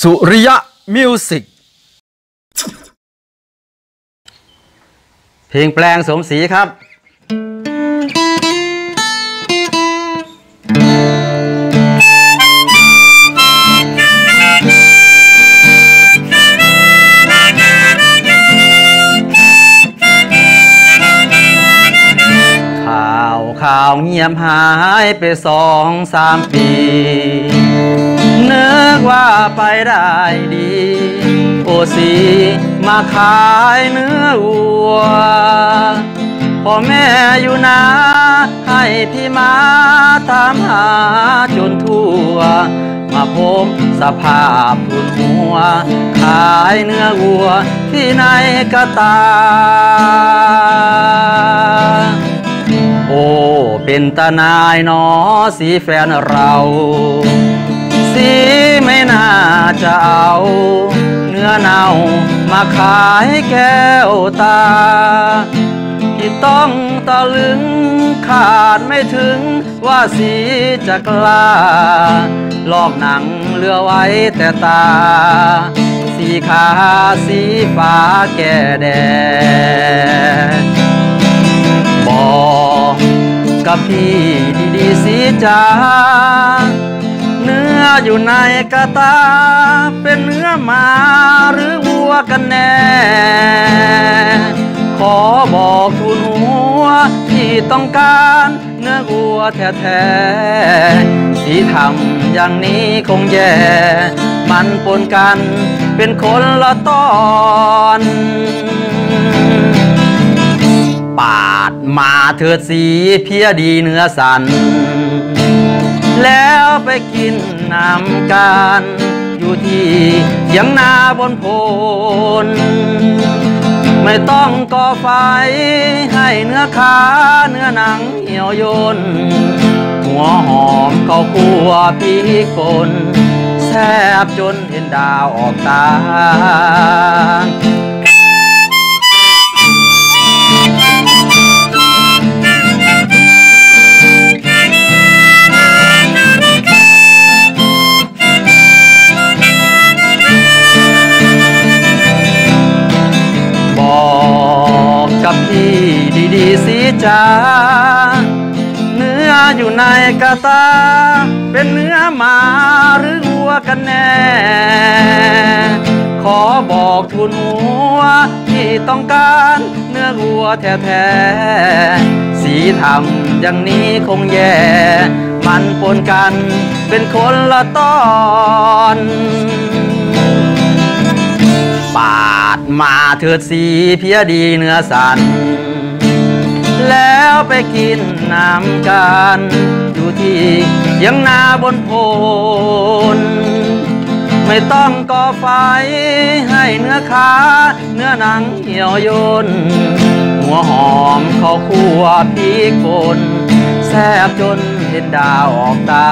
สุริยะมิวสิกเพลงแปลงสมศรีครับ ข่าวเงียบหายไปสองสามปีนึกว่าไปได้ดี โอสีมาขายเนื้อวัวพ่อแม่อยู่นาให้พี่มาตามหาจนทั่ว มาพบสภาพทุนหัว ขายเนื้อวัวที่ในกระตาโอ้ เป็นตาหนายนอสีแฟนเรา สีไม่น่าจะเอา เนื้อเน่ามาขายแก้วตา ที่ต้องตะลึงขาดไม่ถึงว่าสีจะกล้า ลอกหนังเลือไว้แต่ตา สีขาสีฟ้าแก่แดดบอก กับพี่ดีๆสิจ้าเนื้ออยู่ในกระตา เป็นเนื้อหมาหรือวัวกันแน่ ขอบอกทุนหัวที่ต้องการเนื้อวัวแท้ๆที่ทำอย่างนี้คงแย่ มันปนกันเป็นคนละตอน มาเถิดสีเพียดีเนื้อสัน แล้วไปกินน้ำกันอยู่ที่เถียงนาบนโพนไม่ต้องก่อไฟให้เนื้อขาเนื้อหนังเหี่ยวยนหัวหอมเข้าคั่วพริกนแซบจนเห็นดาวออกตา ออยู่ในกระตา เป็นเนื้อหมาหรือวัวกันแน่ ขอบอกทุนหัวที่ต้องการเนื้อวัวแท้ๆ สีทำอย่างนี้คงแย่ มันปนกันเป็นคนละตอนปาดมาเถิดสีเพียดีเนื้อสัน แล้วไปกินน้ำกันอยู่ที่ยังนาบนโพนไม่ต้องก่อไฟให้เนื้อขาเนื้อหนังเหี่ยวยนหัวหอมข้าวคั่วพริกป่นแซ่บจนเห็นดาวออกตา